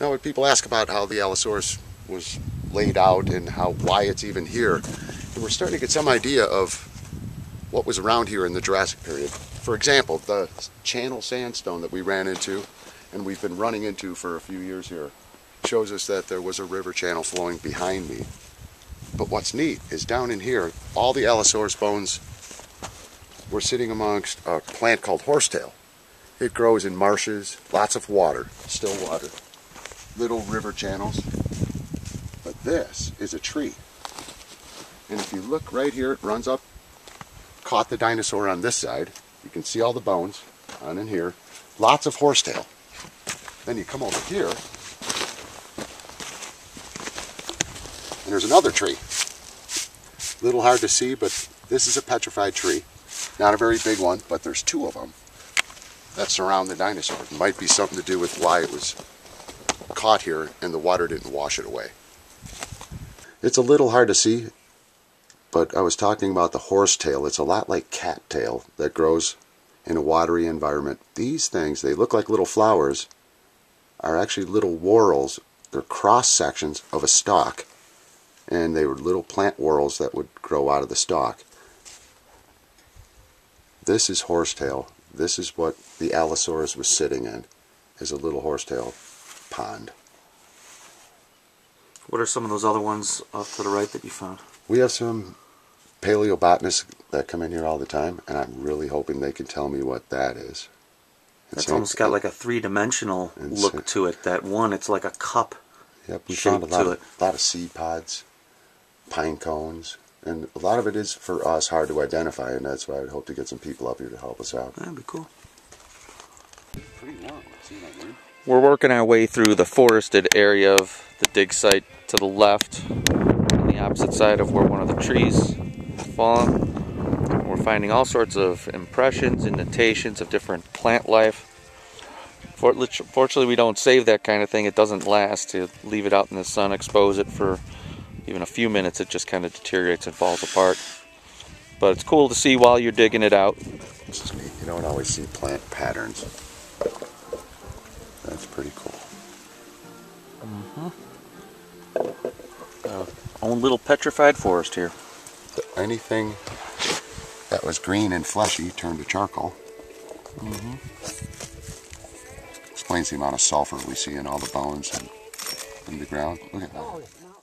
Now, when people ask about how the Allosaurus was laid out and how why it's even here, and we're starting to get some idea of what was around here in the Jurassic period. For example, the channel sandstone that we ran into and we've been running into for a few years here shows us that there was a river channel flowing behind me. But what's neat is down in here, all the Allosaurus bones were sitting amongst a plant called horsetail. It grows in marshes, lots of water, still water, little river channels. But this is a tree. And if you look right here, it runs up, caught the dinosaur on this side. You can see all the bones on in here. Lots of horsetail. Then you come over here, and there's another tree. A little hard to see, but this is a petrified tree. Not a very big one, but there's two of them that surround the dinosaur. It might be something to do with why it was caught here and the water didn't wash it away. It's a little hard to see, but I was talking about the horsetail. It's a lot like cattail that grows in a watery environment. These things, they look like little flowers, are actually little whorls. They're cross sections of a stalk. And they were little plant whorls that would grow out of the stalk. This is horsetail. This is what the Allosaurus was sitting in, is a little horsetail pond. What are some of those other ones off to the right that you found? We have some paleobotanists that come in here all the time, and I'm really hoping they can tell me what that is. It's almost got like a three-dimensional look to it. That one, it's like a cup. Yep, we found a lot of, a lot of seed pods, pine cones, and a lot of it is for us hard to identify, and that's why I'd hope to get some people up here to help us out. That'd be cool. Pretty long. See what I mean? We're working our way through the forested area of the dig site to the left, on the opposite side of where one of the trees fallen. We're finding all sorts of impressions, indentations of different plant life. Fortunately, we don't save that kind of thing. It doesn't last. To leave it out in the sun, expose it for even a few minutes, it just kind of deteriorates and falls apart. But it's cool to see while you're digging it out. You don't always see plant patterns. That's pretty cool. Mm-hmm. Uh, own little petrified forest here. Anything that was green and fleshy turned to charcoal. Mm -hmm. Explains the amount of sulfur we see in all the bones and in the ground. Look at that.